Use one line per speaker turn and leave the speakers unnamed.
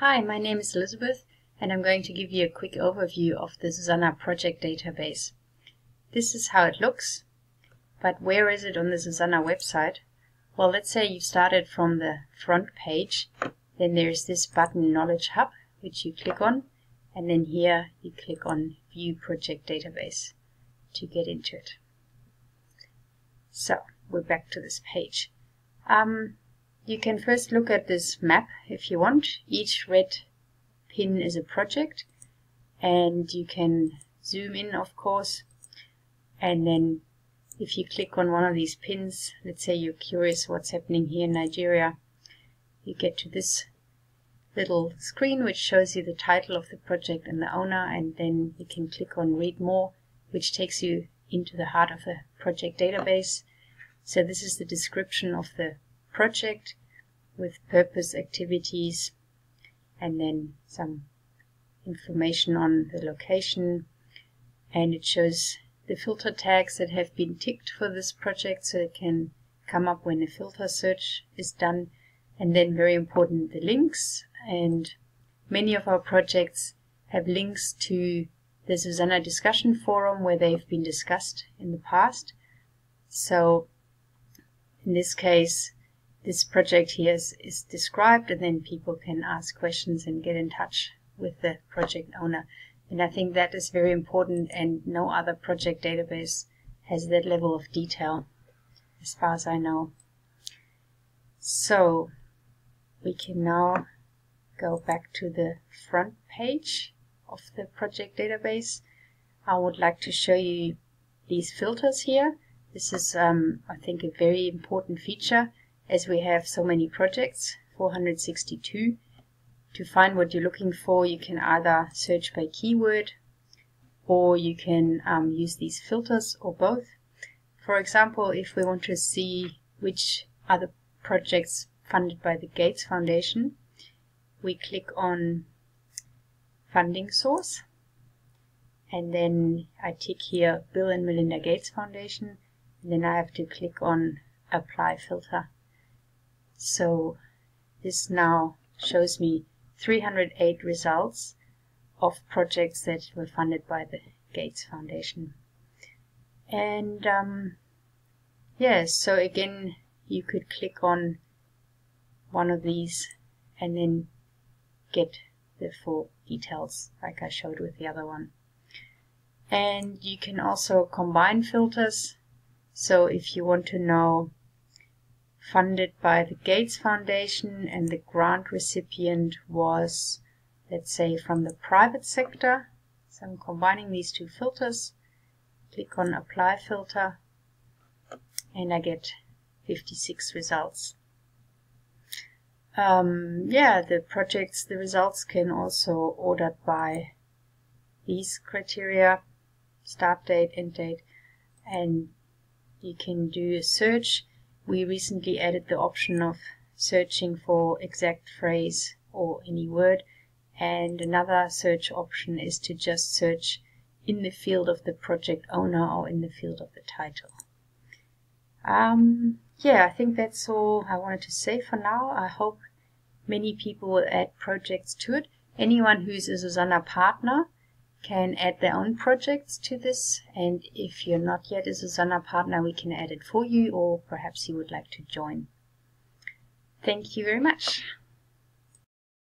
Hi, my name is Elisabeth and I'm going to give you a quick overview of the SuSanA project database. This is how it looks, but where is it on the SuSanA website? Well, let's say you started from the front page, then there's this button Knowledge Hub, which you click on, and then here you click on View Project Database to get into it. So, we're back to this page. Um, you can first look at this map if you want. Each red pin is a project and you can zoom in of course and then if you click on one of these pins, let's say you're curious what's happening here in Nigeria, you get to this little screen which shows you the title of the project and the owner and then you can click on read more which takes you into the heart of the project database. So this is the description of the project with purpose activities and then some information on the location. And it shows the filter tags that have been ticked for this project so it can come up when a filter search is done. And then very important the links. And many of our projects have links to the SuSanA discussion forum where they've been discussed in the past. So in this case this project here is, is described and then people can ask questions and get in touch with the project owner. And I think that is very important and no other project database has that level of detail as far as I know. So we can now go back to the front page of the project database. I would like to show you these filters here. This is, um, I think, a very important feature as we have so many projects, 462. To find what you're looking for, you can either search by keyword or you can um, use these filters or both. For example, if we want to see which are the projects funded by the Gates Foundation, we click on funding source and then I tick here Bill and Melinda Gates Foundation and then I have to click on apply filter. So this now shows me 308 results of projects that were funded by the Gates Foundation. And um, yes, so again, you could click on one of these and then get the full details like I showed with the other one. And you can also combine filters. So if you want to know funded by the Gates Foundation and the grant recipient was, let's say, from the private sector. So I'm combining these two filters. Click on Apply Filter and I get 56 results. Um, yeah, the projects, the results can also ordered by these criteria, start date, end date, and you can do a search we recently added the option of searching for exact phrase or any word and another search option is to just search in the field of the project owner or in the field of the title. Um, yeah, I think that's all I wanted to say for now. I hope many people will add projects to it. Anyone who's a SuSanA partner can add their own projects to this and if you're not yet as a SuSanA partner we can add it for you or perhaps you would like to join. Thank you very much.